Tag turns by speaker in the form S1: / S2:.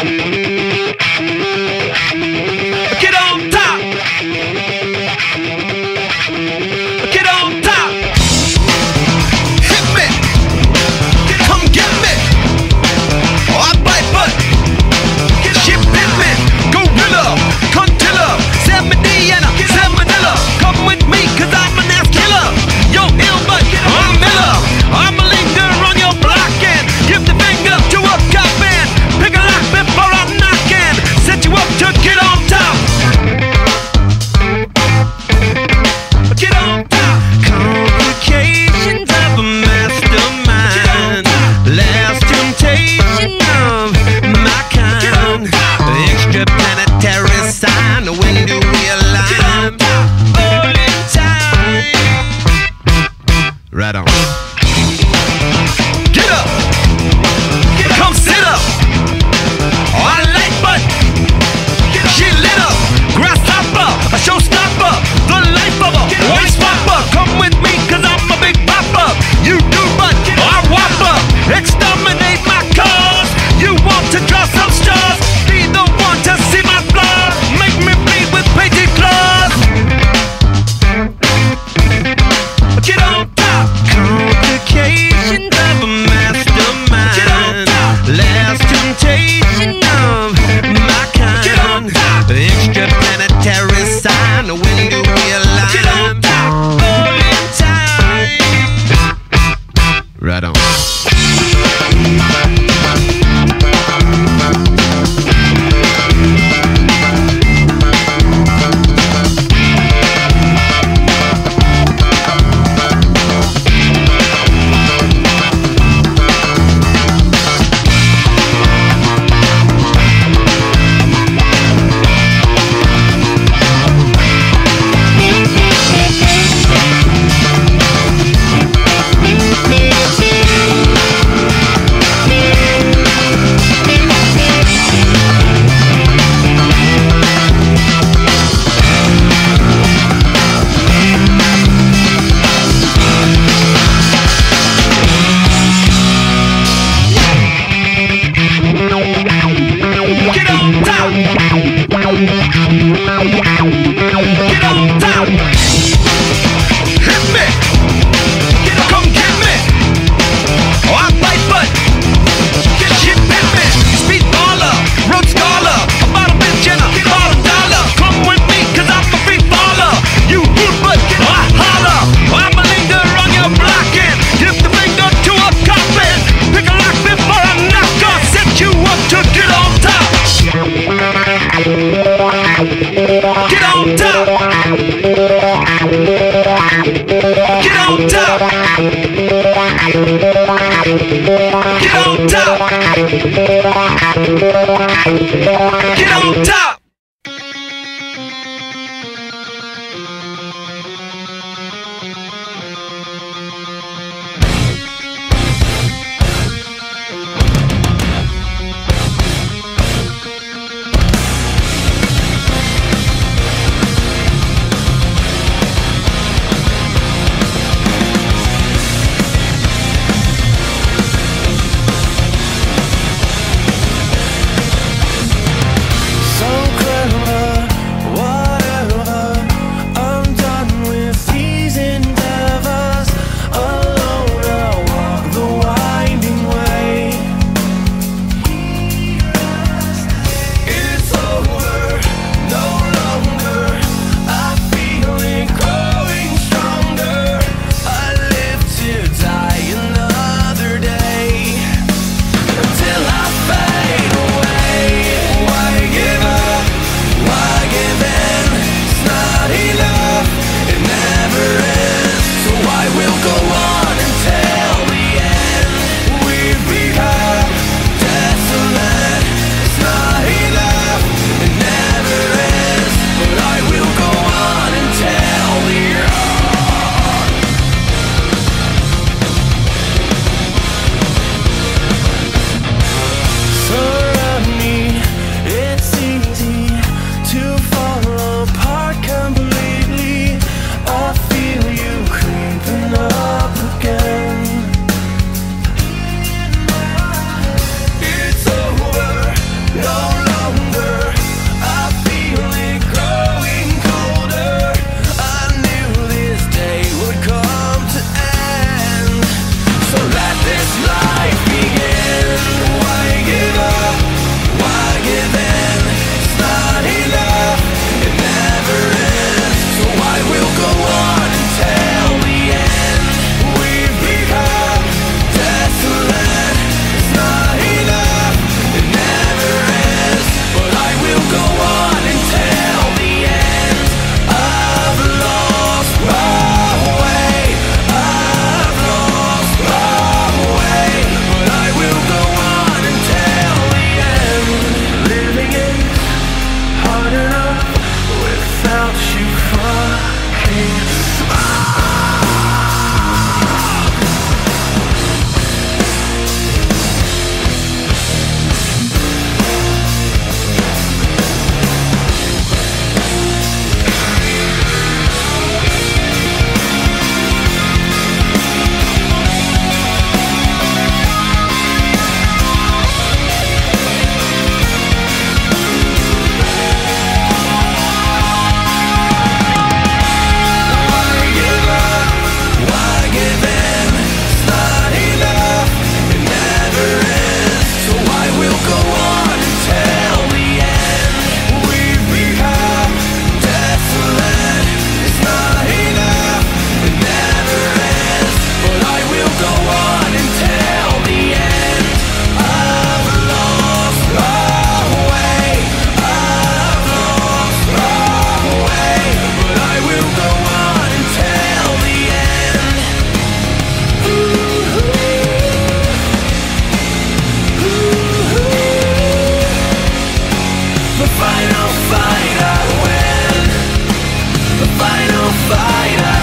S1: Get on top. Hit me. Come get me. Oh, hit me. Road scholar. A bottom dollar. Come with me, cause I'm a free baller. You hoot but I holler. I'm a linger on your give the finger to a. Pick a lock before I knock. Set you up to get on top. Get on top. Get on top. Get on top. Get on top. The final fight I win. The final fight I